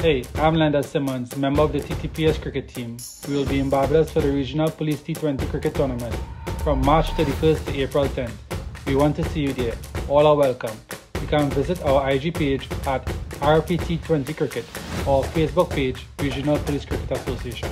Hey, I'm Lendl Simmons, member of the TTPS cricket team. We will be in Barbados for the Regional Police T20 cricket tournament from March 31st to April 10th. We want to see you there. All are welcome. You can visit our IG page at RPT20 Cricket or Facebook page Regional Police Cricket Association.